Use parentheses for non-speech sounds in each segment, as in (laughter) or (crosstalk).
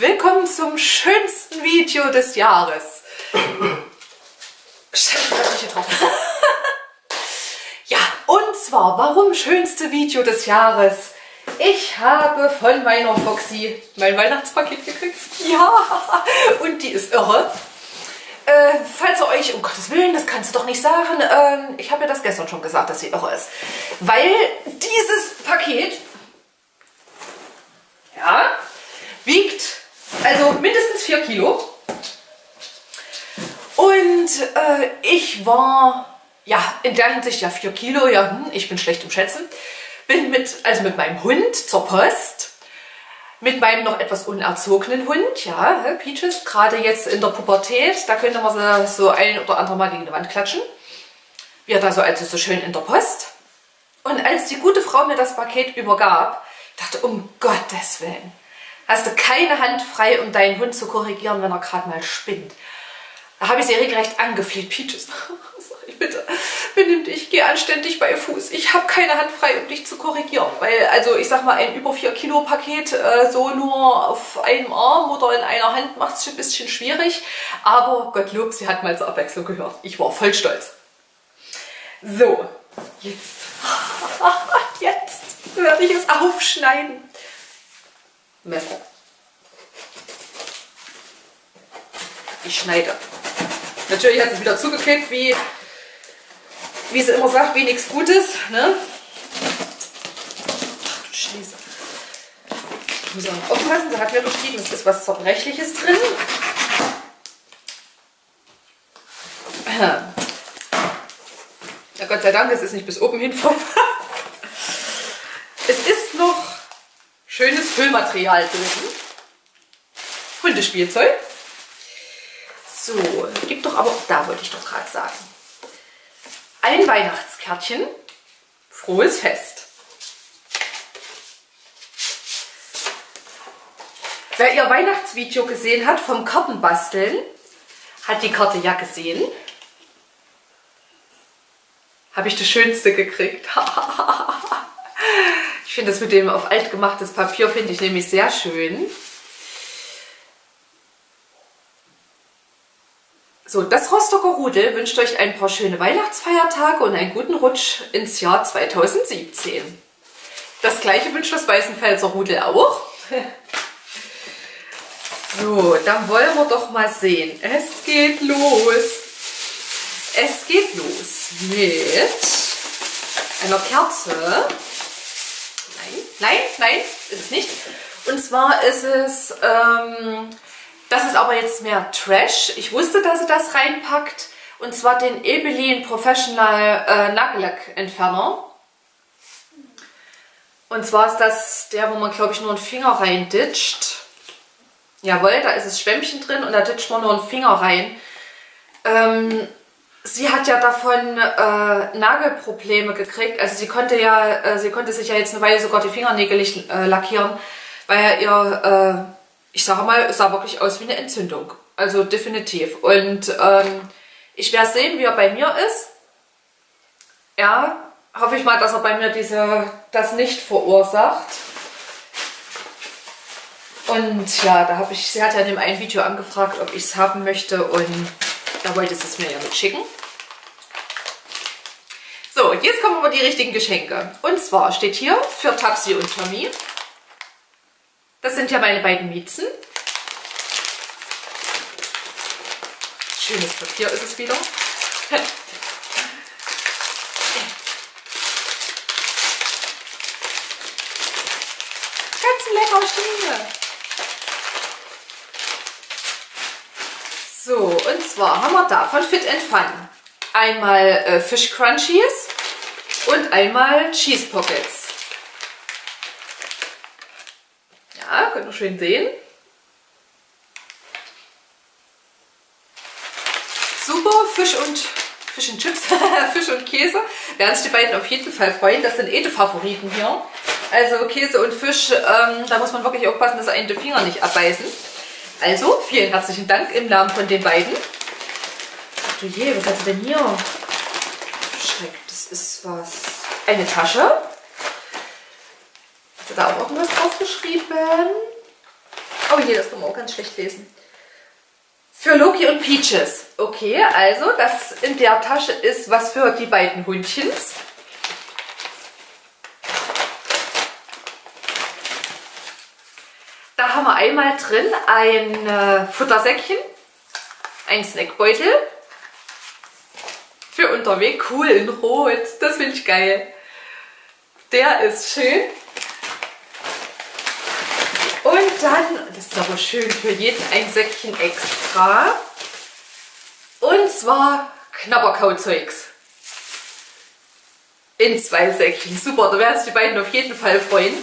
Willkommen zum schönsten Video des Jahres. (laughs) ja, und zwar, warum schönste Video des Jahres? Ich habe von meiner Foxy mein Weihnachtspaket gekriegt. (laughs) Ja, und die ist irre. Äh, falls ihr euch, um Gottes Willen, das kannst du doch nicht sagen, ähm, ich habe ja das gestern schon gesagt, dass sie irre ist. Weil dieses Paket, ja, wiegt also mindestens 4 Kilo. Und äh, ich war, ja, in der Hinsicht ja 4 Kilo, ja, hm, ich bin schlecht im Schätzen. Bin mit, also mit meinem Hund zur Post mit meinem noch etwas unerzogenen Hund, ja, Peaches, gerade jetzt in der Pubertät, da könnte man so ein oder andere Mal gegen die Wand klatschen. Wir da so also so schön in der Post. Und als die gute Frau mir das Paket übergab, dachte, um Gottes Willen, hast du keine Hand frei, um deinen Hund zu korrigieren, wenn er gerade mal spinnt. Da habe ich sie regelrecht angefleht. Peaches, (laughs) bitte, benimm dich, geh anständig bei Fuß. Ich habe keine Hand frei, um dich zu korrigieren. Weil, also ich sag mal, ein über 4 Kilo Paket äh, so nur auf einem Arm oder in einer Hand macht es schon ein bisschen schwierig. Aber Gottlob, sie hat mal zur Abwechslung gehört. Ich war voll stolz. So, jetzt, (laughs) jetzt werde ich es aufschneiden. Messer. Ich schneide. Natürlich hat es wieder zugeklebt, wie wie sie immer sagt, wie nichts Gutes. Ne? Scheiße. Ich muss auch aufpassen, sie hat mir geschrieben, es ist was Zerbrechliches drin. Ja, Gott sei Dank, es ist nicht bis oben hin (laughs) voll. es ist noch schönes Füllmaterial drin. Hundespielzeug. So, gibt doch aber, da wollte ich doch gerade sagen ein Weihnachtskärtchen. Frohes Fest. Wer ihr Weihnachtsvideo gesehen hat vom Kartenbasteln, hat die Karte ja gesehen. Habe ich das Schönste gekriegt. (laughs) ich finde das mit dem auf alt gemachtes Papier finde ich nämlich sehr schön. So, das Rostocker Rudel wünscht euch ein paar schöne Weihnachtsfeiertage und einen guten Rutsch ins Jahr 2017. Das gleiche wünscht das Weißenfelser Rudel auch. (laughs) So, dann wollen wir doch mal sehen. Es geht los. Es geht los mit einer Kerze. Nein, nein, nein, ist es nicht. Und zwar ist es ähm, das ist aber jetzt mehr Trash. Ich wusste, dass sie das reinpackt. Und zwar den Ebelin Professional äh, Nagellack Entferner. Und zwar ist das der, wo man, glaube ich, nur einen Finger rein ditcht. Jawohl, da ist das Schwämmchen drin und da ditcht man nur einen Finger rein. Ähm, sie hat ja davon äh, Nagelprobleme gekriegt. Also sie konnte ja, äh, sie konnte sich ja jetzt eine Weile sogar die Fingernägel nicht äh, lackieren, weil ja ihr äh, ich sage mal, es sah wirklich aus wie eine Entzündung. Also definitiv. Und ähm, ich werde sehen, wie er bei mir ist. Ja, hoffe ich mal, dass er bei mir diese, das nicht verursacht. Und ja, da habe ich, sie hat ja in dem einen Video angefragt, ob ich es haben möchte und da wollte sie es mir ja mitschicken. So, jetzt kommen aber die richtigen Geschenke. Und zwar steht hier für Tapsi und Tommy das sind ja meine beiden Miezen. Schönes Papier ist es wieder. (laughs) Ganz lecker Schnee. So, und zwar haben wir da von Fit and Fun einmal äh, Fish Crunchies und einmal Cheese Pockets. Könnt ihr schön sehen. Super, Fisch und Fisch und Chips, (laughs) Fisch und Käse. Werden sich die beiden auf jeden Fall freuen. Das sind eh die Favoriten hier. Also Käse und Fisch, ähm, da muss man wirklich aufpassen, dass einen die Finger nicht abbeißen. Also, vielen herzlichen Dank im Namen von den beiden. Ach du je, was hat sie denn hier? Schreck, das ist was. Eine Tasche. Sie da auch irgendwas drauf geschrieben? Oh je, das kann man auch ganz schlecht lesen. Für Loki und Peaches. Okay, also das in der Tasche ist was für die beiden Hundchens. Da haben wir einmal drin ein äh, Futtersäckchen, ein Snackbeutel für unterwegs. Cool, in Rot. Das finde ich geil. Der ist schön. Und dann, das ist aber schön, für jeden ein Säckchen extra. Und zwar Knabberkauzeugs. In zwei Säckchen. Super, da werden sich die beiden auf jeden Fall freuen.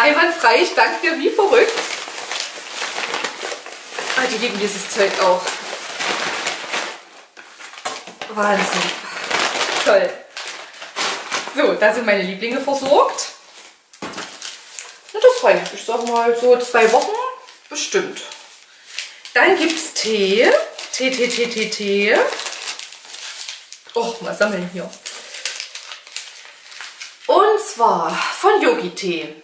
Einwandfrei, ich danke dir wie verrückt. Ah, die lieben dieses Zeug auch. Wahnsinn. Toll. So, da sind meine Lieblinge versorgt. Reicht, ich sag mal, so zwei Wochen bestimmt. Dann gibt es Tee. Tee, Tee, Tee, Tee, Tee. Och, mal sammeln hier. Und zwar von Yogi Tee.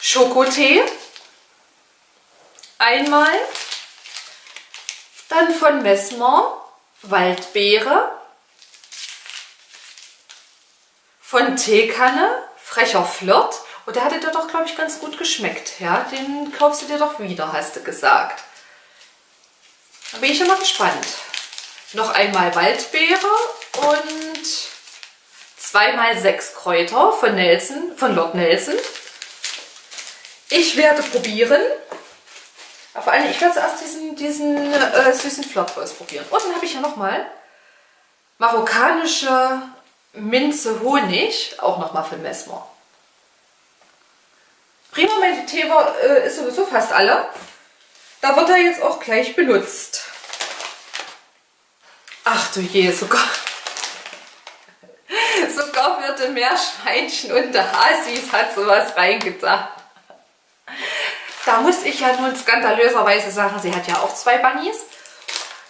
Schokotee. Einmal. Dann von Messmer Waldbeere. Von Teekanne Frecher Flirt. Und der hatte dir doch, glaube ich, ganz gut geschmeckt. Ja, den kaufst du dir doch wieder, hast du gesagt. Da bin ich immer gespannt. Noch einmal Waldbeere und zweimal sechs Kräuter von Nelson, von Lord Nelson. Ich werde probieren. Vor allem, ich werde zuerst diesen, diesen äh, süßen Flirt ausprobieren. Und dann habe ich ja nochmal marokkanische Minze Honig, auch nochmal von Messmer. Tee war, äh, ist sowieso fast alle. Da wird er jetzt auch gleich benutzt. Ach du je, sogar, (laughs) sogar für die Meerschweinchen und der Hasis hat sowas reingedacht. Da muss ich ja nun skandalöserweise sagen, sie hat ja auch zwei Bunnies.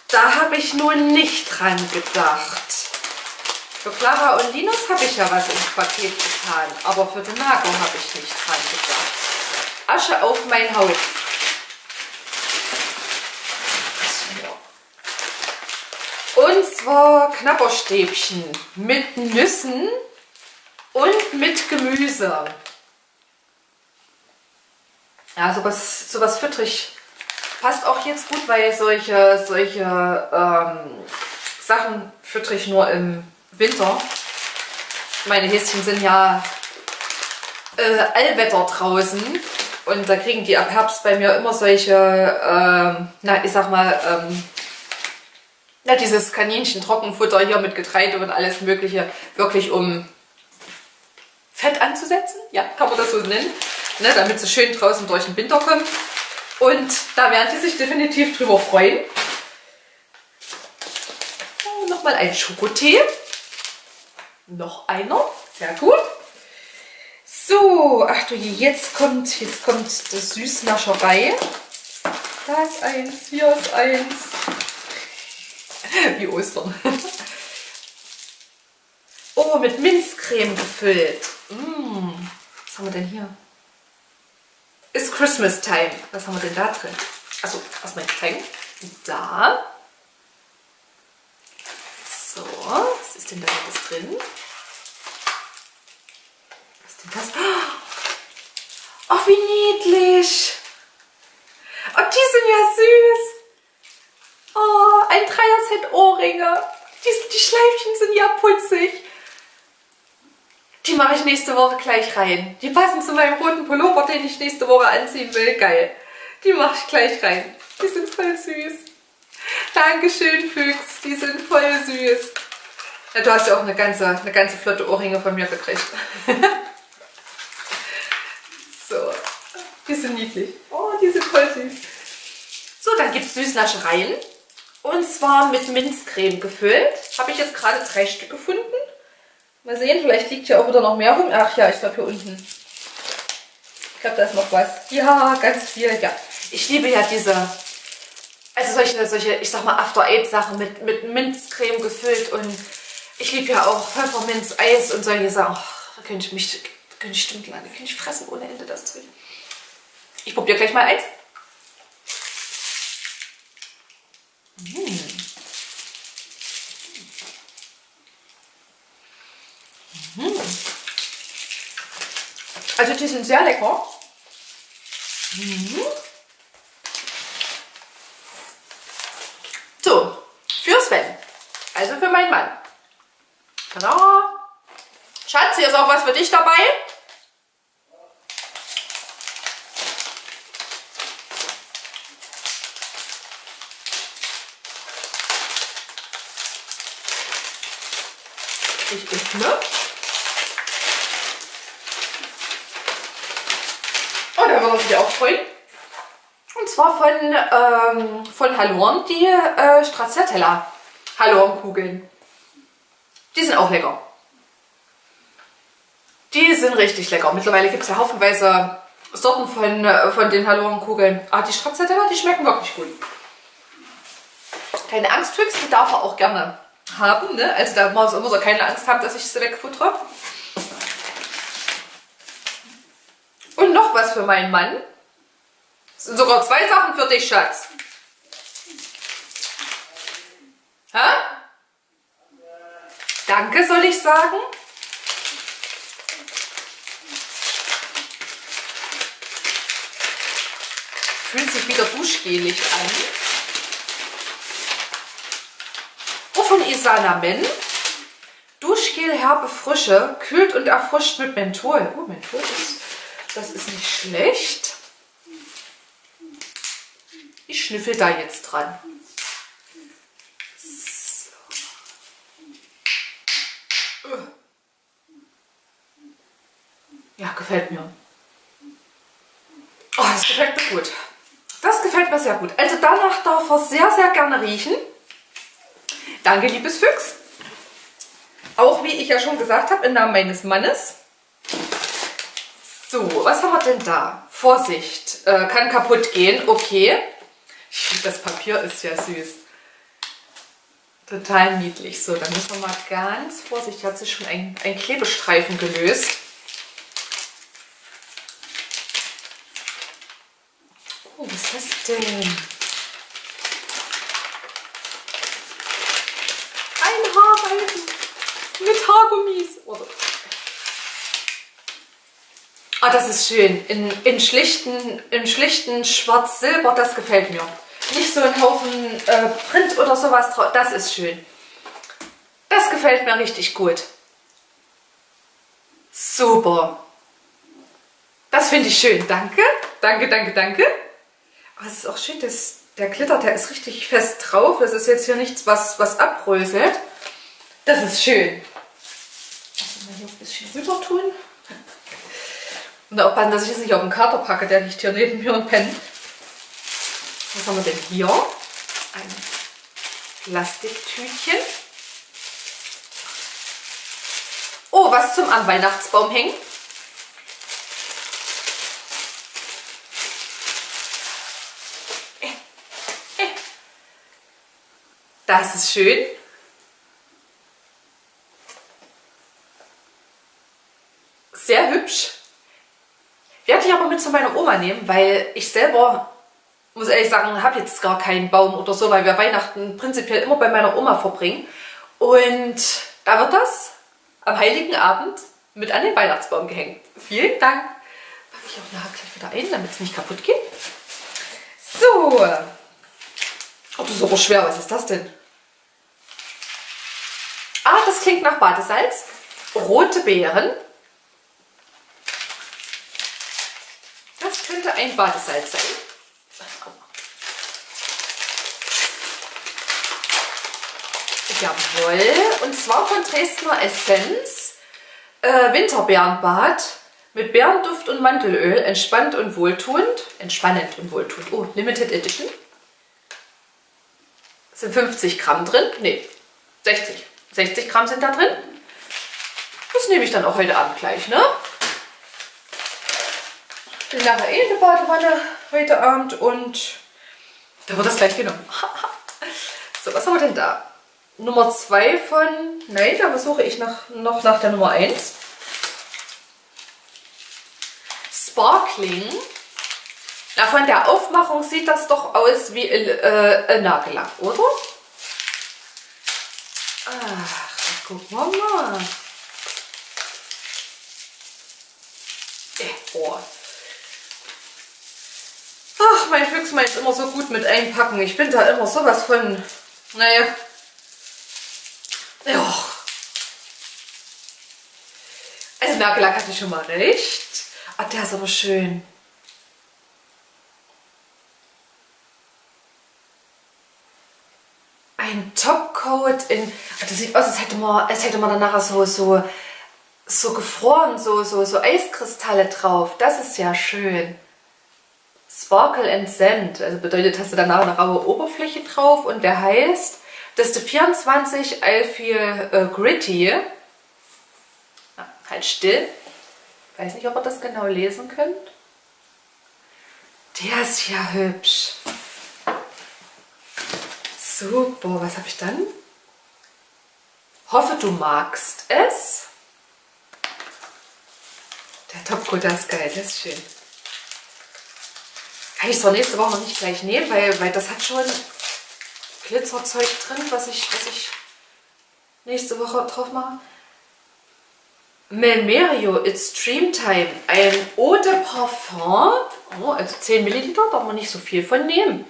Da habe ich nun nicht dran gedacht. Für Clara und Linus habe ich ja was ins Paket getan, aber für den Nago habe ich nicht dran gedacht. Asche auf mein Haut. Und zwar Knabberstäbchen mit Nüssen und mit Gemüse. Ja, sowas, sowas füttrig passt auch jetzt gut, weil solche, solche ähm, Sachen füttere ich nur im Winter. Meine Häschen sind ja äh, Allwetter draußen und da kriegen die ab Herbst bei mir immer solche, ähm, na ich sag mal, ähm, na, dieses Kaninchen-Trockenfutter hier mit Getreide und alles mögliche, wirklich um Fett anzusetzen. Ja, kann man das so nennen ne, damit sie schön draußen durch den Winter kommen. Und da werden die sich definitiv drüber freuen. Oh, Nochmal ein Schokotee. Noch einer. Sehr gut. So, ach du je, jetzt kommt, jetzt kommt das Süßnascherei. Da ist eins, hier ist eins. (laughs) Wie Ostern. (laughs) Oh, mit Minzcreme gefüllt. Mmh. Was haben wir denn hier? ist Christmas Time. Was haben wir denn da drin? Achso, erstmal zeigen. Da. So, was ist denn da alles drin? Was ist denn das? Oh, wie niedlich. Oh, die sind ja süß. Oh, ein Dreier-Set Ohrringe. Die, die Schleifchen sind ja putzig. Die mache ich nächste Woche gleich rein. Die passen zu meinem roten Pullover, den ich nächste Woche anziehen will. Geil. Die mache ich gleich rein. Die sind voll süß. Dankeschön, Füchs. Die sind voll süß. Ja, du hast ja auch eine ganze, eine ganze Flotte Ohrringe von mir gekriegt. (laughs) so. Die sind niedlich. Oh, die sind voll süß. So, dann gibt es Süßnaschereien. Und zwar mit Minzcreme gefüllt. Habe ich jetzt gerade drei Stück gefunden. Mal sehen, vielleicht liegt hier auch wieder noch mehr rum. Ach ja, ich glaube hier unten. Ich glaube, da ist noch was. Ja, ganz viel. Ja, ich liebe ja diese, also solche, solche ich sag mal, After-Eight-Sachen mit, mit Minzcreme gefüllt und ich liebe ja auch Pfefferminz, Eis und solche Sachen. Oh, da könnte ich mich, da könnte ich stundenlang, da könnte ich fressen ohne Ende das Zeug. Ich probiere gleich mal eins. Mm. Also die sind sehr lecker. Mm. So, für Sven. Also für meinen Mann. Genau. Schatz, hier ist auch was für dich dabei. Und da wird er sich auch freuen. Und zwar von, ähm, von Halorn die äh, Stracciatella Halornkugeln. Die sind auch lecker. Die sind richtig lecker. Mittlerweile gibt es ja haufenweise Sorten von, äh, von den Halornkugeln. Aber die Stracciatella, die schmecken wirklich gut. Keine Angst, die darf er auch gerne haben. Ne? Also da muss, er keine Angst haben, dass ich sie wegfuttere. Und noch was für meinen Mann. Das sind sogar zwei Sachen für dich, Schatz. Ha? Danke, soll ich sagen? Fühlt sich wieder duschgelig an. Oh, von Isana Men. Duschgel herbe Frische, kühlt und erfrischt mit Menthol. Oh, Menthol ist, das ist nicht schlecht. Ich schnüffel da jetzt dran. Ja, gefällt mir. Oh, das gefällt mir gut. Das gefällt mir sehr gut. Also danach darf er sehr, sehr gerne riechen. Danke, liebes Füchs. Auch wie ich ja schon gesagt habe, im Namen meines Mannes. So, was haben wir denn da? Vorsicht, äh, kann kaputt gehen. Okay. Das Papier ist ja süß. Total niedlich. So, dann müssen wir mal ganz vorsichtig. Hat sich schon ein, ein Klebestreifen gelöst. Oh, was ist das denn? Ein Haarreifen mit Haargummis. Oh. Ah, das ist schön. In, in schlichten, in schlichten Schwarz-Silber, das gefällt mir. Nicht so ein Haufen äh, Print oder sowas drauf. Das ist schön. Das gefällt mir richtig gut. Super. Das finde ich schön. Danke. Danke, danke, danke. Aber es ist auch schön, dass der Glitter, der ist richtig fest drauf. Das ist jetzt hier nichts, was, was abröselt. Das ist schön. Lass mal hier ein bisschen rüber tun. Und aufpassen, dass ich es nicht auf den Kater packe, der liegt hier neben mir und pennt. Was haben wir denn hier? Ein Plastiktütchen. Oh, was zum an Weihnachtsbaum hängen. Das ist schön. Sehr hübsch. Ich aber mit zu meiner Oma nehmen, weil ich selber, muss ehrlich sagen, habe jetzt gar keinen Baum oder so, weil wir Weihnachten prinzipiell immer bei meiner Oma verbringen. Und da wird das am Heiligen Abend mit an den Weihnachtsbaum gehängt. Vielen Dank. Packe ich auch nachher gleich wieder ein, damit es nicht kaputt geht. So. Oh, das ist aber schwer. Was ist das denn? Ah, das klingt nach Badesalz. Rote Beeren. Das könnte ein Badesalz sein. Jawohl. Und zwar von Dresdner Essenz. Äh, Winterbeerenbad mit Beerenduft und Mandelöl. Entspannt und wohltuend. Entspannend und wohltuend. Oh, Limited Edition. Sind 50 Gramm drin? Ne, 60. 60 Gramm sind da drin. Das nehme ich dann auch heute Abend gleich, ne? Bin nachher eh in der Badewanne heute Abend und da wird das gleich genommen. (laughs) so, was haben wir denn da? Nummer 2 von, nein, da suche ich nach, noch nach der Nummer 1. Sparkling. Na, von der Aufmachung sieht das doch aus wie äh, Nagellack, oder? Ach, gucken wir mal. Äh, oh. Ach, mein Füchsmann ist immer so gut mit einpacken. Ich bin da immer sowas von, naja. Ja. Also Nagellack hatte ich schon mal recht. Ah, der ist aber schön. Ein Topcoat in... Ah, das sieht aus, als hätte man, als hätte man danach so, so, so gefroren, so, so, so Eiskristalle drauf. Das ist ja schön. Sparkle and Sand, also bedeutet, hast du danach eine raue Oberfläche drauf und der heißt, dass du 24 Alfil äh, Gritty, ah, halt still, weiß nicht, ob ihr das genau lesen könnt. Der ist ja hübsch. Super, was habe ich dann? Hoffe, du magst es. Der Topcoat ist geil, das ist schön. Kann ich zwar nächste Woche noch nicht gleich nehmen, weil, weil das hat schon Glitzerzeug drin, was ich, was ich nächste Woche drauf mache. Melmerio It's Dreamtime, ein Eau de Parfum, oh, also 10 Milliliter, darf man nicht so viel von nehmen.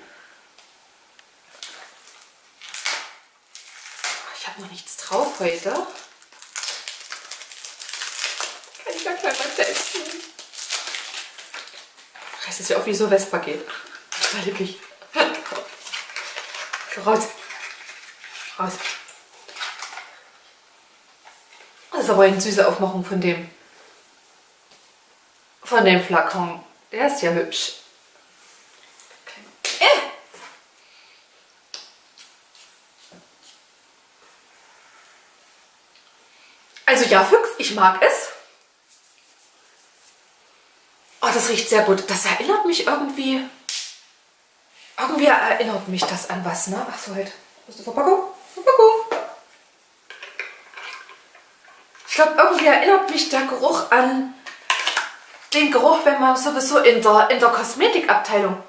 Ich habe noch nichts drauf heute. Kann ich ja gleich mal testen. Das ist ja auch wie so Vespa geht. Total lieblich. Raus. Raus. Das ist aber eine süße Aufmachung von dem von dem Flakon. Der ist ja hübsch. Äh. Also ja, Füchs, ich mag es. Oh, das riecht sehr gut. Das erinnert mich irgendwie... Irgendwie erinnert mich das an was, ne? Ach so, halt. Was ist die Verpackung? Verpackung. Ich glaube, irgendwie erinnert mich der Geruch an den Geruch, wenn man sowieso in der, in der Kosmetikabteilung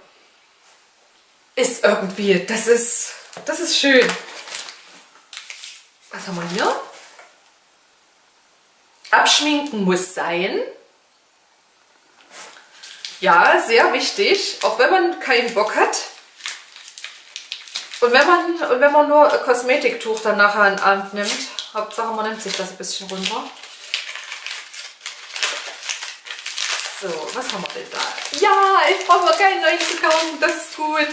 ist irgendwie. Das ist, das ist schön. Was haben wir hier? Abschminken muss sein. Ja, sehr wichtig, auch wenn man keinen Bock hat. Und wenn man, und wenn man nur Kosmetiktuch dann nachher einen Abend nimmt, Hauptsache man nimmt sich das ein bisschen runter. So, was haben wir denn da? Ja, ich brauche mir keinen neuen zu kaufen, das ist gut.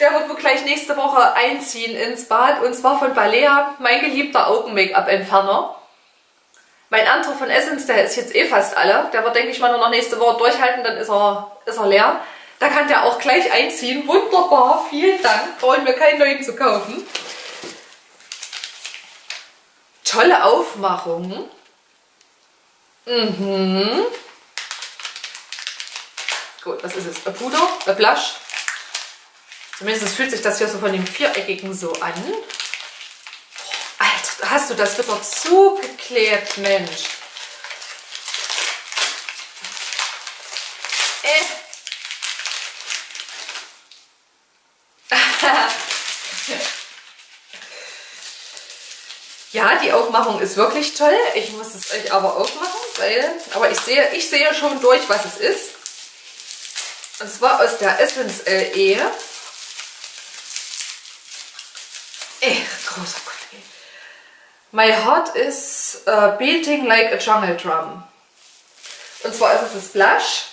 Der wird wohl gleich nächste Woche einziehen ins Bad und zwar von Balea, mein geliebter Augen-Make-up-Entferner. Mein anderer von Essence, der ist jetzt eh fast alle. Der wird, denke ich mal, nur noch nächste Woche durchhalten, dann ist er, ist er leer. Da kann der auch gleich einziehen. Wunderbar, vielen Dank. Brauchen wir keinen neuen zu kaufen. Tolle Aufmachung. Mhm. Gut, was ist es? Ein Puder? Ein Blush? Zumindest fühlt sich das hier so von dem Viereckigen so an. Hast du das wieder zugeklebt, Mensch. Äh. (laughs) ja, die Aufmachung ist wirklich toll. Ich muss es euch aber aufmachen, weil, aber ich sehe, ich sehe schon durch, was es ist. Und zwar aus der Essence LE. Ey, großer Gott. Ey. My heart is uh, beating like a jungle drum. Und zwar ist es das Blush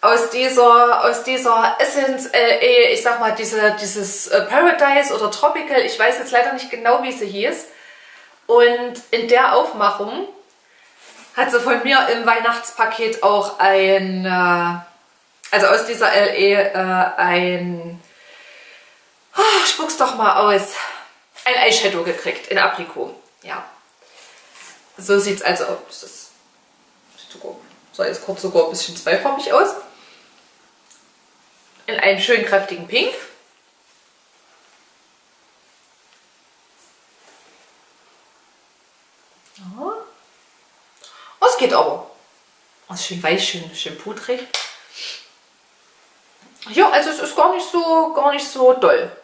aus dieser, aus dieser Essence LE, ich sag mal, diese, dieses äh, Paradise oder Tropical, ich weiß jetzt leider nicht genau, wie sie hieß. Und in der Aufmachung hat sie von mir im Weihnachtspaket auch ein, äh, also aus dieser LE äh, ein, oh, spuck's doch mal aus, ein Eyeshadow gekriegt in Aprikot. Ja. So sieht es also aus. Das sah jetzt kurz sogar ein bisschen zweifarbig aus in einem schönen kräftigen Pink. Ja. Oh, es geht aber. Oh, ist schön weich, schön, schön pudrig. Ja, also es ist gar nicht so, gar nicht so doll.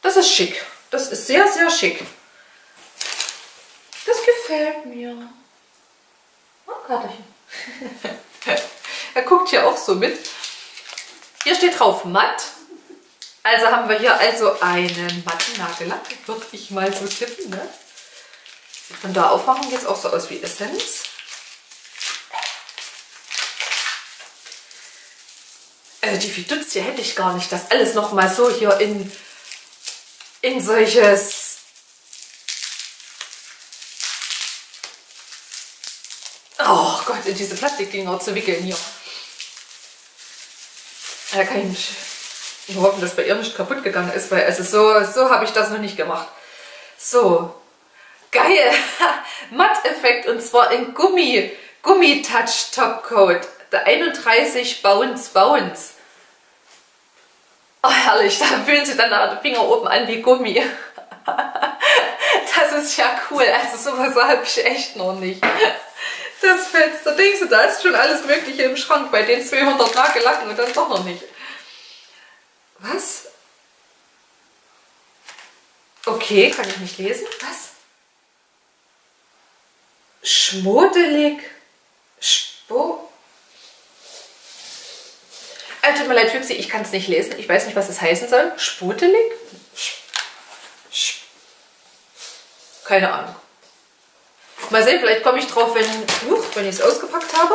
Das ist schick. Das ist sehr, sehr schick. Das gefällt mir. Oh, Katerchen. (laughs) er guckt hier auch so mit. Hier steht drauf matt. Also haben wir hier also einen matten Nagellack. Würde ich mal so tippen. Ne? Von der Aufmachung jetzt auch so aus wie Essenz. Also die Fiduzie hätte ich gar nicht. Das alles nochmal so hier in, in solches... Oh Gott, in diese Plastikdinger zu wickeln hier. Da kann ich nicht hoffen, dass bei ihr nicht kaputt gegangen ist, weil also so, so habe ich das noch nicht gemacht. So, geil, (laughs) Matt-Effekt und zwar in Gummi, Gummi-Touch Topcoat, der 31 Bounce Bounce. Oh, herrlich, da fühlen sich dann die Finger oben an wie Gummi. Das ist ja cool, also sowas habe ich echt noch nicht. Das fetzt, da denkst du, da ist schon alles mögliche im Schrank, bei den 200 Nagellacken und dann doch noch nicht. Was? Okay, kann ich nicht lesen. Was? Schmuddelig. Spo. Äh, tut mir leid, Füchsi, ich kann es nicht lesen. Ich weiß nicht, was es heißen soll. Sputelig? Keine Ahnung. Mal sehen, vielleicht komme ich drauf, wenn, wenn ich es ausgepackt habe.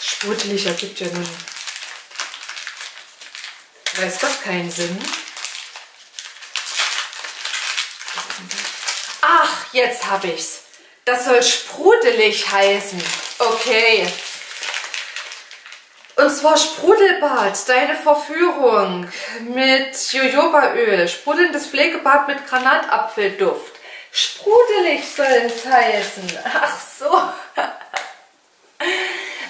Sprudelig ergibt ja nun, weiß Gott, keinen Sinn. Ach, jetzt habe ich's. Das soll sprudelig heißen. Okay. Zwar Sprudelbad, deine Verführung mit Jojobaöl, sprudelndes Pflegebad mit Granatapfelduft. Sprudelig soll es heißen. Ach so.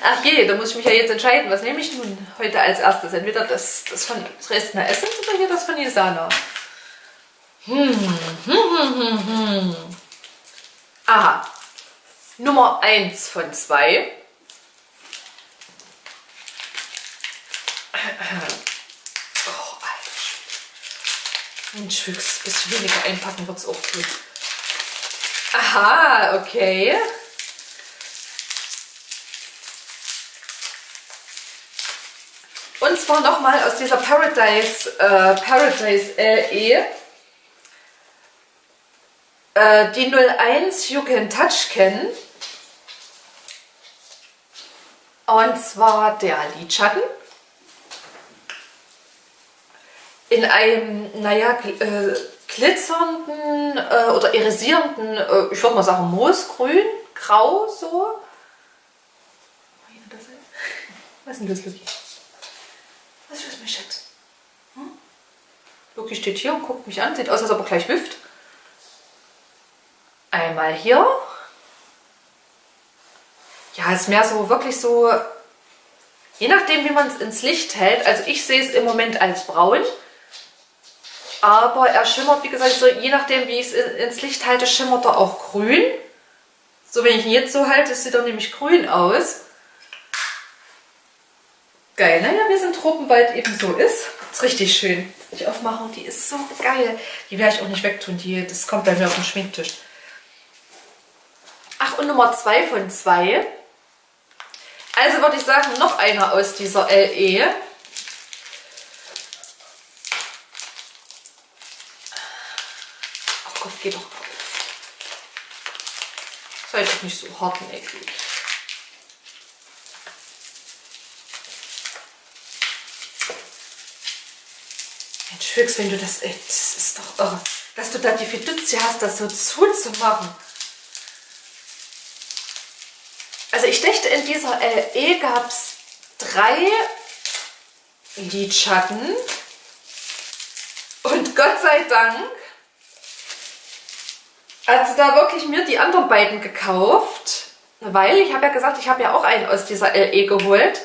Ach je, da muss ich mich ja jetzt entscheiden, was nehme ich nun heute als erstes? Entweder das, das von Dresdner Essen oder hier das von Isana. Hm, hm, hm, hm, hm. Aha. Nummer 1 von 2. Oh, Alter. Mensch, Füchs, ein bisschen weniger einpacken wird es auch gut. Aha, okay. Und zwar nochmal aus dieser Paradise, äh, Paradise LE. Äh, die 01 You Can Touch kennen. Und zwar der Lidschatten. In einem, naja, äh, glitzernden äh, oder irisierenden, äh, ich würde mal sagen Moosgrün, grau so. Was ist denn das, Lucky? Was ist das, mein Schatz? Hm? Lucky steht hier und guckt mich an, sieht aus, als ob er gleich wifft. Einmal hier. Ja, ist mehr so, wirklich so, je nachdem, wie man es ins Licht hält. Also ich sehe es im Moment als braun. Aber er schimmert, wie gesagt, so je nachdem, wie ich es ins Licht halte, schimmert er auch grün. So, wenn ich ihn jetzt so halte, sieht er nämlich grün aus. Geil, naja, wie es im Tropenwald eben so ist. Ist richtig schön. Die Aufmachung, die ist so geil. Die werde ich auch nicht wegtun. Die, das kommt bei mir auf den Schminktisch. Ach, und Nummer 2 von 2. Also würde ich sagen, noch einer aus dieser LE. Ach Gott, geht doch auf. Seid doch nicht so hartnäckig. Mensch, Füchs, wenn du das, ey, das ist doch irre, dass du da die Fiduzie hast, das so zuzumachen. Also ich dachte, in dieser LE gab es drei Lidschatten. Und Gott sei Dank sie da wirklich mir die anderen beiden gekauft. Weil ich habe ja gesagt, ich habe ja auch einen aus dieser LE geholt.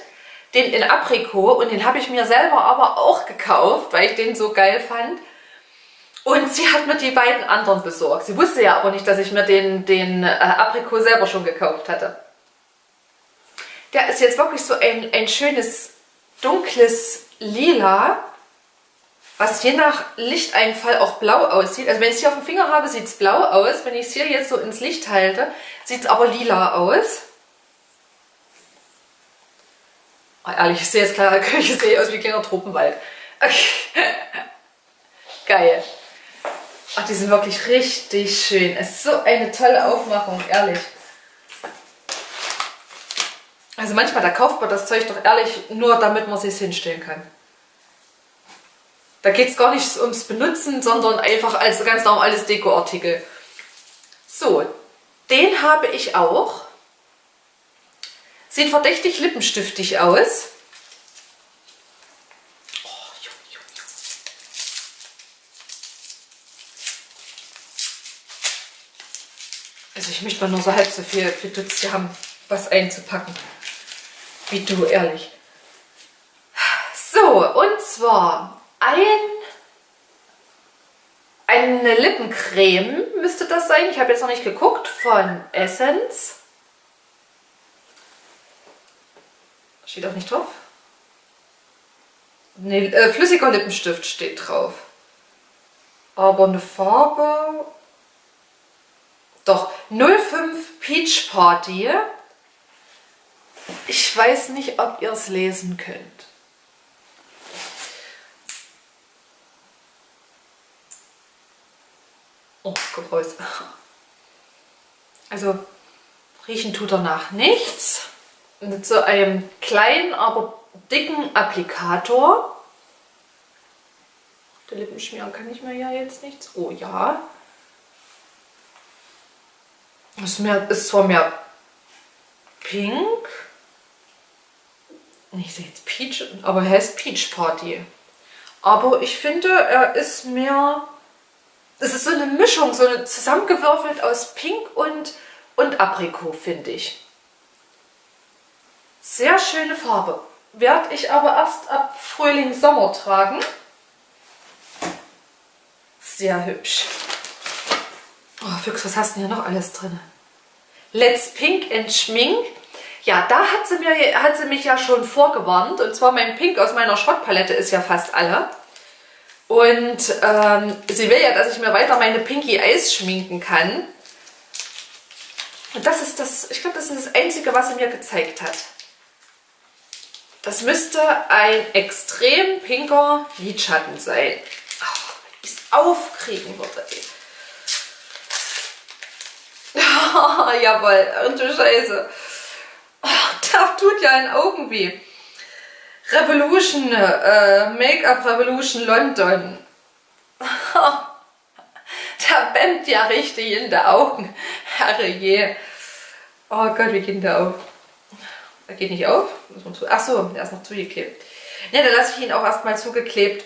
Den in Aprikot. Und den habe ich mir selber aber auch gekauft, weil ich den so geil fand. Und sie hat mir die beiden anderen besorgt. Sie wusste ja aber nicht, dass ich mir den, den äh, Aprikot selber schon gekauft hatte. Der ist jetzt wirklich so ein, ein schönes dunkles Lila. Was je nach Lichteinfall auch blau aussieht. Also wenn ich es hier auf dem Finger habe, sieht es blau aus. Wenn ich es hier jetzt so ins Licht halte, sieht es aber lila aus. Oh, ehrlich, ich sehe jetzt klar, (laughs) ich sehe aus wie ein kleiner Tropenwald. Okay. (laughs) Geil. Ach, die sind wirklich richtig schön. Es ist so eine tolle Aufmachung, ehrlich. Also manchmal, da kauft man das Zeug doch ehrlich nur, damit man es sich hinstellen kann. Da geht es gar nicht ums Benutzen, sondern einfach als ganz normales Dekoartikel. So, den habe ich auch. Sieht verdächtig lippenstiftig aus. Also ich möchte mal nur so halb so viel Dutzende haben, was einzupacken. Wie du, ehrlich. So, und zwar ein, eine Lippencreme müsste das sein. Ich habe jetzt noch nicht geguckt. Von Essence. Steht auch nicht drauf. Nee, äh, flüssiger Lippenstift steht drauf. Aber eine Farbe... Doch, 05 Peach Party. Ich weiß nicht, ob ihr es lesen könnt. Oh, Geräusch. Also, riechen tut danach nichts. Mit so einem kleinen, aber dicken Applikator. Der Lippen schmieren kann ich mir ja jetzt nichts. Oh ja. Ist, mehr, ist zwar mehr pink. Ich sehe jetzt Peach, aber er heißt Peach Party. Aber ich finde, er ist mehr es ist so eine Mischung, so eine zusammengewürfelt aus Pink und, und Aprikot, finde ich. Sehr schöne Farbe. Werde ich aber erst ab Frühling, Sommer tragen. Sehr hübsch. Oh, Füchs, was hast du hier noch alles drin? Let's Pink and Schmink. Ja, da hat sie, mir, hat sie mich ja schon vorgewarnt. Und zwar mein Pink aus meiner Schrottpalette ist ja fast alle. Und ähm, sie will ja, dass ich mir weiter meine Pinky Eyes schminken kann. Und das ist das, ich glaube, das ist das Einzige, was sie mir gezeigt hat. Das müsste ein extrem pinker Lidschatten sein. Oh, wenn ich es aufkriegen würde. Oh, (laughs) jawohl, und du Scheiße. Oh, da tut ja ein Augen weh. Revolution, äh, Make-up Revolution London. (laughs) da bämmt ja richtig in den Augen. Herrje. Oh Gott, wie geht der auf? Er geht nicht auf? Achso, der ist noch zugeklebt. Ne, da lasse ich ihn auch erstmal zugeklebt.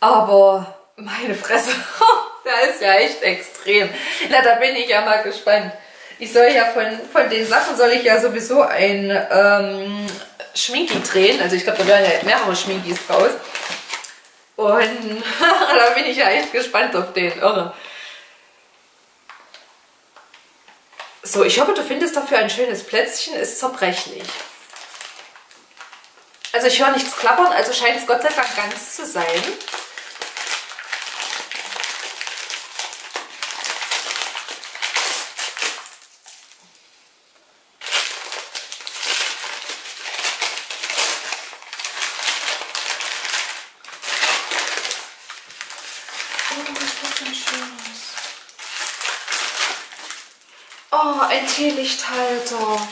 Aber meine Fresse, (laughs) der ist ja echt extrem. Na, da bin ich ja mal gespannt. Ich soll ja von, von den Sachen soll ich ja sowieso ein ähm, Schminki drehen. Also ich glaube, da werden ja mehrere Schminkis draus. Und (laughs) da bin ich ja echt gespannt auf den. Irre. So, ich hoffe, du findest dafür ein schönes Plätzchen. Ist zerbrechlich. Also ich höre nichts klappern, also scheint es Gott sei Dank ganz zu sein. Teelichthalter.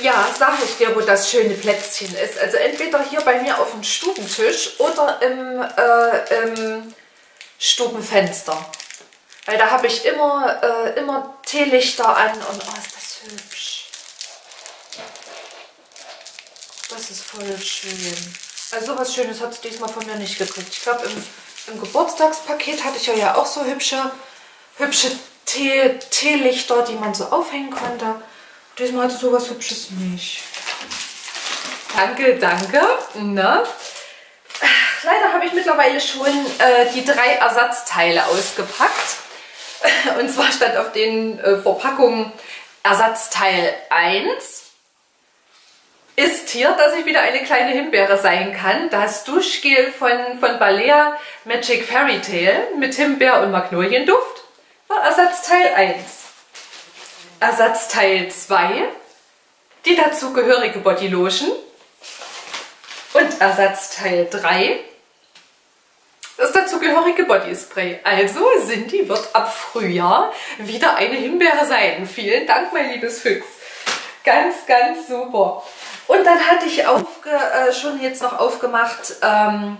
Ja, sage ich dir, wo das schöne Plätzchen ist. Also entweder hier bei mir auf dem Stubentisch oder im, äh, im Stubenfenster. Weil da habe ich immer, äh, immer Teelichter an und oh, ist das hübsch. Das ist voll schön. Also sowas Schönes hat es diesmal von mir nicht gekriegt. Ich glaube, im, im Geburtstagspaket hatte ich ja auch so hübsche, hübsche Tee, Teelichter, die man so aufhängen konnte. Diesmal hatte sowas Hübsches nicht. Danke, danke. Ne? Leider habe ich mittlerweile schon äh, die drei Ersatzteile ausgepackt. (laughs) Und zwar stand auf den äh, Verpackungen Ersatzteil 1. ist hier, dass ich wieder eine kleine Himbeere sein kann. Das Duschgel von, von Balea Magic Fairy Tale mit Himbeer und Magnolienduft war Ersatzteil 1. Ersatzteil 2, die dazugehörige Bodylotion und Ersatzteil 3, das dazugehörige Bodyspray. Also Cindy wird ab Frühjahr wieder eine Himbeere sein. Vielen Dank, mein liebes Füchs. Ganz, ganz super. Und dann hatte ich äh, schon jetzt noch aufgemacht ähm,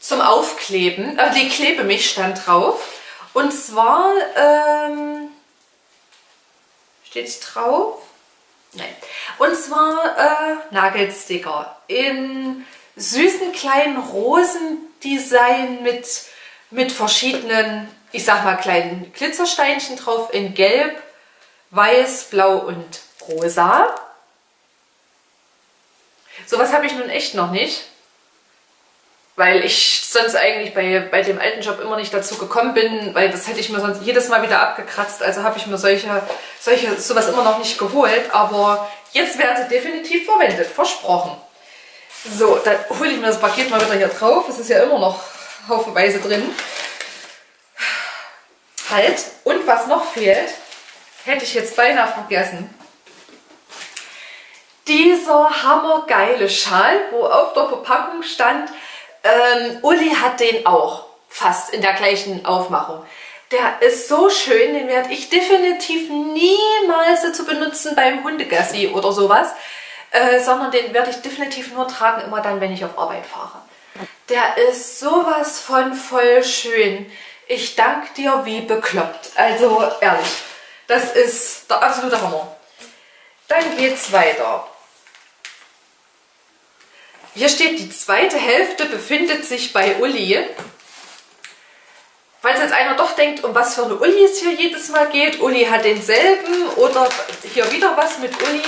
zum Aufkleben. Äh, die Klebemilch stand drauf. Und zwar ähm, steht es drauf? Nein. Und zwar äh, Nagelsticker in süßen kleinen Rosendesign mit, mit verschiedenen, ich sag mal, kleinen Glitzersteinchen drauf in Gelb, Weiß, Blau und Rosa. Sowas habe ich nun echt noch nicht, weil ich sonst eigentlich bei, bei dem alten Job immer nicht dazu gekommen bin, weil das hätte ich mir sonst jedes Mal wieder abgekratzt. Also habe ich mir solche, solche sowas immer noch nicht geholt, aber jetzt werden sie definitiv verwendet, versprochen. So, dann hole ich mir das Paket mal wieder hier drauf. Es ist ja immer noch haufenweise drin. Halt, und was noch fehlt, hätte ich jetzt beinahe vergessen dieser hammergeile Schal, wo auf der Verpackung stand, ähm, Uli hat den auch fast in der gleichen Aufmachung. Der ist so schön, den werde ich definitiv niemals zu benutzen beim Hundegassi oder sowas, äh, sondern den werde ich definitiv nur tragen, immer dann, wenn ich auf Arbeit fahre. Der ist sowas von voll schön. Ich danke dir wie bekloppt. Also ehrlich, das ist der absolute Hammer. Dann geht's weiter. Hier steht, die zweite Hälfte befindet sich bei Uli. Falls jetzt einer doch denkt, um was für eine Uli es hier jedes Mal geht, Uli hat denselben oder hier wieder was mit Uli.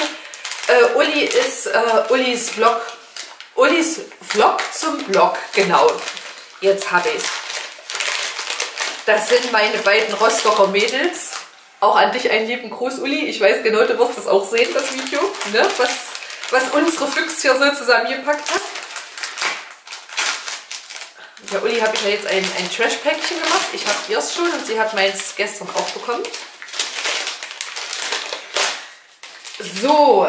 Äh, Uli ist äh, Ulis Vlog, Ulis Vlog zum Blog, genau. Jetzt habe ich es. Das sind meine beiden Rostocker Mädels. Auch an dich einen lieben Gruß, Uli. Ich weiß genau, du wirst das auch sehen, das Video, ne? was was unsere Füchs hier so zusammengepackt hat. Der Uli habe ich ja jetzt ein, ein Trash-Päckchen gemacht. Ich habe ihrs schon und sie hat meins gestern auch bekommen. So,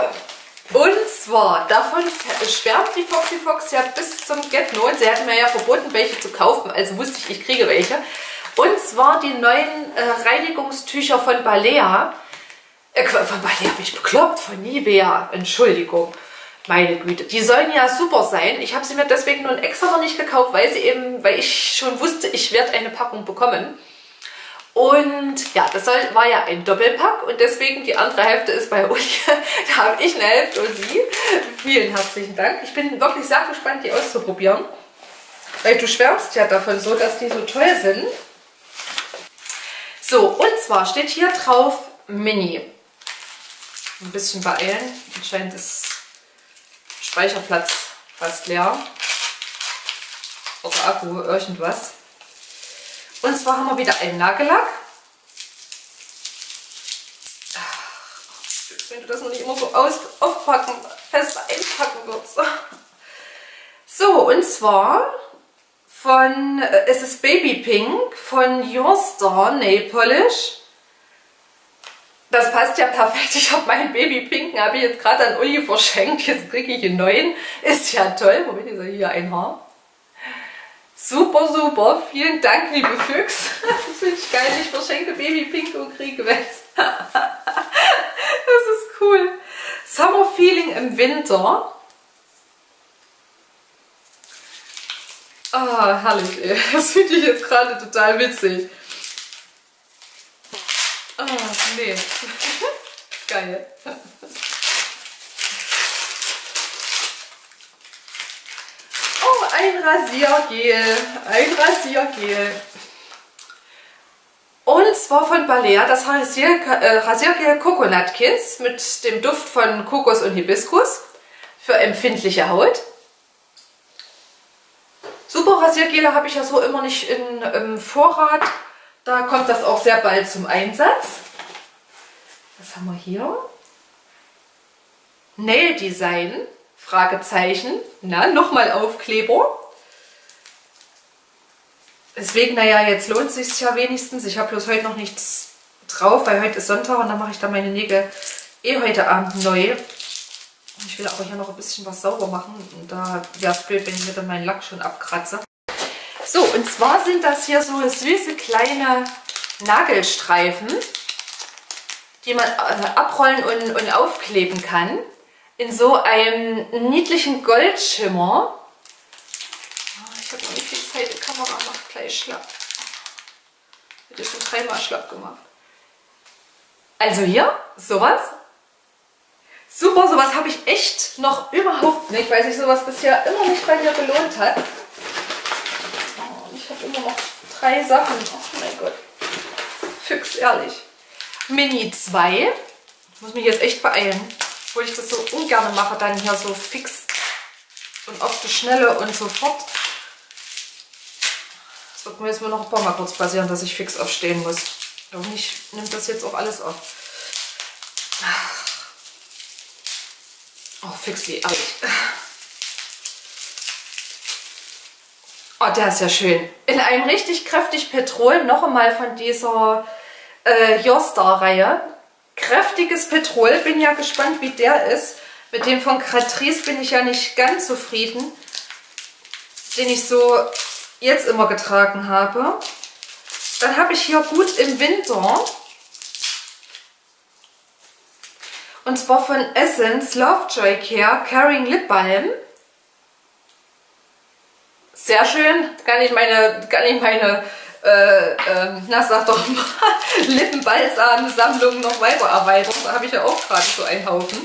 und zwar, davon schwärmt die Foxy Fox ja bis zum Get-No. Sie hat mir ja verboten, welche zu kaufen, also wusste ich, ich kriege welche. Und zwar die neuen äh, Reinigungstücher von Balea. Äh, von Balea ich bekloppt, von Nivea, Entschuldigung. Meine Güte, die sollen ja super sein. Ich habe sie mir deswegen nun extra noch nicht gekauft, weil sie eben, weil ich schon wusste, ich werde eine Packung bekommen. Und ja, das war ja ein Doppelpack und deswegen die andere Hälfte ist bei Uli. (laughs) da habe ich eine Hälfte und sie. Vielen herzlichen Dank. Ich bin wirklich sehr gespannt, die auszuprobieren. Weil du schwärmst ja davon so, dass die so toll sind. So, und zwar steht hier drauf Mini. Ein bisschen beeilen. Anscheinend ist Speicherplatz fast leer. Oder Akku, irgendwas. Und zwar haben wir wieder einen Nagellack. wenn du das noch nicht immer so aus, aufpacken, fest einpacken würdest. So, und zwar von, äh, es ist Baby Pink von Your Star Nail Polish. Das passt ja perfekt. Ich habe meinen Babypinken, habe ich jetzt gerade an Uli verschenkt. Jetzt kriege ich einen neuen. Ist ja toll. Moment, ist er hier ein Haar. Super, super. Vielen Dank, liebe Füchs. (laughs) Das finde ich geil. Ich verschenke Babypink und kriege was. (laughs) Das ist cool. Summer Feeling im Winter. Ah, herrlich, ey. Das finde ich jetzt gerade total witzig. Oh, nee. (laughs) Geil. Oh, ein Rasiergel. Ein Rasiergel. Und zwar von Balea, das Rasier, äh, Rasiergel Coconut Kiss mit dem Duft von Kokos und Hibiskus für empfindliche Haut. Super Rasiergele habe ich ja so immer nicht im Vorrat. Da kommt das auch sehr bald zum Einsatz. Was haben wir hier? Nail Design, Fragezeichen, na, nochmal Aufkleber. Deswegen, naja, jetzt lohnt es sich ja wenigstens. Ich habe bloß heute noch nichts drauf, weil heute ist Sonntag und dann mache ich dann meine Nägel eh heute Abend neu. Ich will aber hier noch ein bisschen was sauber machen. Und da wäre es blöd, wenn ich mir dann meinen Lack schon abkratze. So, und zwar sind das hier so süße kleine Nagelstreifen, die man äh, abrollen und, und aufkleben kann. In so einem niedlichen Goldschimmer. Oh, ich habe noch nicht viel Zeit, die Kamera macht gleich schlapp. Hätte schon dreimal schlapp gemacht. Also hier, sowas. Super, sowas habe ich echt noch überhaupt nicht, weil sich sowas bisher immer nicht bei mir gelohnt hat. Immer noch drei Sachen. Oh mein Gott. Füchs, ehrlich. Mini 2. Ich muss mich jetzt echt beeilen, obwohl ich das so ungern mache, dann hier so fix und auf die Schnelle und sofort. Das wird mir jetzt nur noch ein paar Mal kurz passieren, dass ich fix aufstehen muss. Hoffentlich nimmt das jetzt auch alles auf. Oh, fix wie ehrlich. Oh, der ist ja schön. In einem richtig kräftig Petrol, noch einmal von dieser äh, Jorstar-Reihe. Kräftiges Petrol, bin ja gespannt, wie der ist. Mit dem von Catrice bin ich ja nicht ganz zufrieden, den ich so jetzt immer getragen habe. Dann habe ich hier gut im Winter Und zwar von Essence Lovejoy Care Caring Lip Balm. Sehr schön. Kann ich meine, kann ich meine äh, äh, na sag doch mal, (laughs) Lippenbalsam-Sammlung noch weiter erweitern. Da habe ich ja auch gerade so einen Haufen.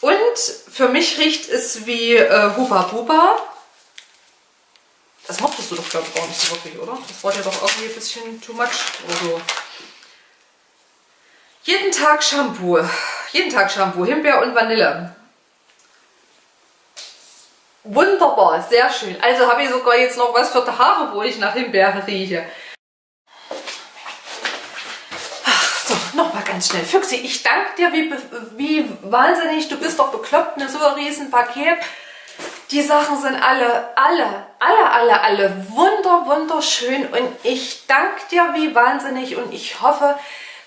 Und für mich riecht es wie äh, Huba Buba. Das mochtest du doch, glaube ich, auch nicht so wirklich, oder? Das war dir doch irgendwie ein bisschen too much oder. Jeden Tag Shampoo. Jeden Tag Shampoo. Himbeer und Vanille. Wunderbar, sehr schön. Also habe ich sogar jetzt noch was für die Haare, wo ich nach Himbeere rieche. Ach, so, nochmal ganz schnell. Füchsi, ich danke dir wie, wie wahnsinnig. Du bist doch bekloppt, ne? so ein Riesenpaket. Die Sachen sind alle, alle, alle, alle, alle wunder, wunderschön. Und ich danke dir wie wahnsinnig und ich hoffe,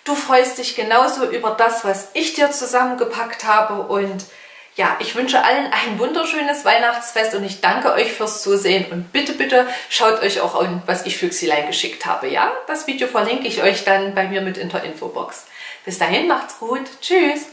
Du freust dich genauso über das, was ich dir zusammengepackt habe und ja, ich wünsche allen ein wunderschönes Weihnachtsfest und ich danke euch fürs Zusehen und bitte, bitte schaut euch auch an, was ich Füchsilein geschickt habe. Ja, das Video verlinke ich euch dann bei mir mit in der Infobox. Bis dahin, macht's gut. Tschüss.